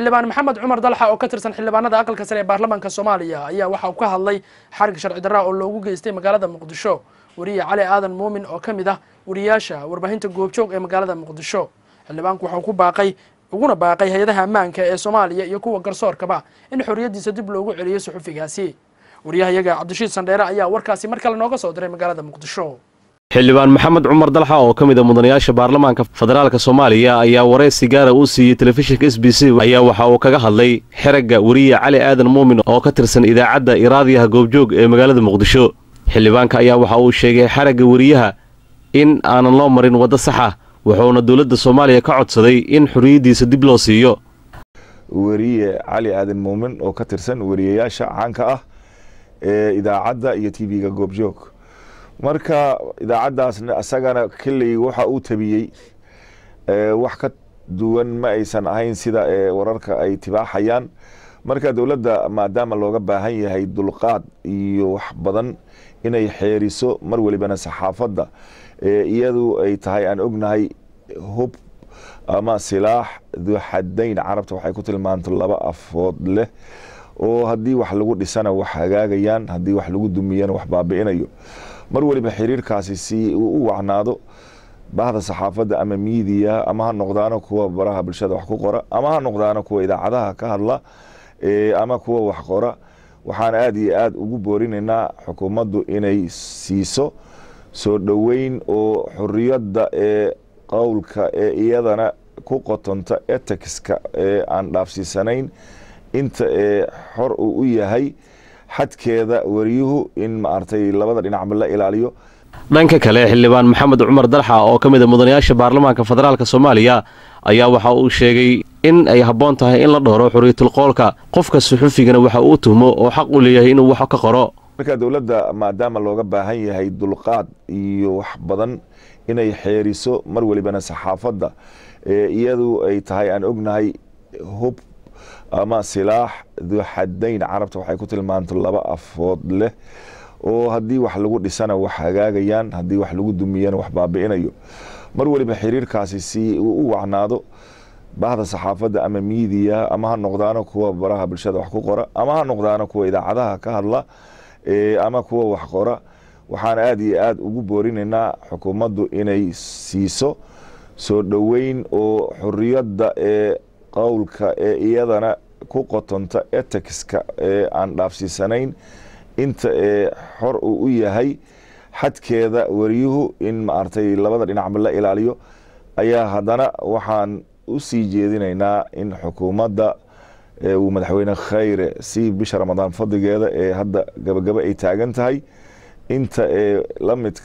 xildhibaan maxamed cumar dalxa oo ka tirsan xildhibaanada aqalka sare ee baarlamaanka soomaaliya ayaa waxa uu ka hadlay xarig sharci darra oo loogu geystay magaalada muqdisho. Wariye cali aadan muumin oo ka mid ah wariyaasha warbaahinta goobjoog ee magaalada muqdisho. Xildhibaanku waxau ku baaqay uguna baaqay hay'adaha ammaanka ee soomaaliya iyo kuwa garsoorkaba in xorriyaddiisa dib loogu celiyo suxufigaasi. Wariyahayaga cabdishiid sandheere ayaa warkaasi mar kale nooga soo diray magaalada muqdisho xildhibaan maxamed cumar dalxa oo ka mid a mudanayaasha baarlamaanka federaalk soomaaliya ayaa wareysi gaara uu siiyey telefishinka s b c. Ayaa waxa uu kaga hadlay xeragga weriye cali aadan muumin oo ka tirsan idaacadda iraadiyaha goobjoog ee magaalada muqdisho. Xildhibaanka ayaa waxa uu sheegay xeragga weriyaha in aanan loo marin waddo sax ah wuxuuna dowladda soomaaliya ka codsaday in xorriyaddiisa dib loo siiyo. Weriye cali aadan muumin oo ka tirsan weriyayaasha caanka ah ee idaacadda iyo t v-ga goobjoog marka idaacaddaasna isagana keley waxa uu tabiyey wax ka duwan ma aysan ahayn sida wararka ay tibaaxayaan. Marka dowladda maadaama looga baahan yahay dulqaad iyo wax badan inay xeeriso mar welibana saxaafadda iyadu ay tahay aan ognahay hub ama silaax duxadayn carabta waxay ku tilmaanto laba afood leh oo haddii wax lagu dhisana wax hagaagayaan haddii wax lagu dumiyana wax baabi'inayo mar waliba xiriirkaasi si u wacnaado bahda saxaafadda ama miidiya ama ha noqdaano kuwa baraha bulshada wax ku qora ama ha noqdaano kuwa idaacadaha ka hadla ama kuwa wax qora. Waxaan aada iyo aada ugu boorinaynaa xukuumaddu inay siiso soo dhoweyn oo xoriyadda ee qowlka ee iyadana ku qotonta etexka ee aan dhaafsiisanayn. Inta ee xor uu u yahay xadkeeda wariyuhu in maartay labada dhinacba la ilaaliyo. Dhanka kale xildhibaan maxamed cumar dalxa oo ka mid a mudanayaasha baarlamaanka federaalk soomaaliya ayaa waxa uu sheegay in ay habboon tahay in la dhowro xoriyatulqoolka qofka suxufigana waxa uu tuhmo oo xaq u leeyahay inuu wax ka qoro. Marka dowladda maadaama looga baahan yahay dulqaad iyo wax badan inay xeeriso mar welibana saxaafadda iyadu ay tahay aan ognahay hub ama silaax duxadayn carabta waxay ku tilmaanto laba afood leh oo haddii wax lagu dhisana wax hagaagayaan haddii wax lagu dumiyana wax baabi'inayo. Mar waliba xiriirkaasi si u wacnaado bahda saxaafadda ama miidiya ama ha noqdaano kuwa baraha bulshada wax ku qora ama ha noqdaano kuwa idaacadaha ka hadla ama kuwa wax qora. Waxaan aada iyo aada ugu boorinaynaa xukuumaddu inay siiso soo dhoweyn oo xoriyadda ee qowlka ee iyadana ku qotonta etexka ee aan dhaafsiisanayn. Inta ee xor uu u yahay xadkeeda wariyuhu in maartay labada dhinacba la ilaaliyo ayaa haddana waxaan u sii jeedinaynaa in xukuumadda uu madaxweyne khayre si bisha ramadaan fadligeeda ee hadda gabagaba ay taagan tahay. Inta ee la mid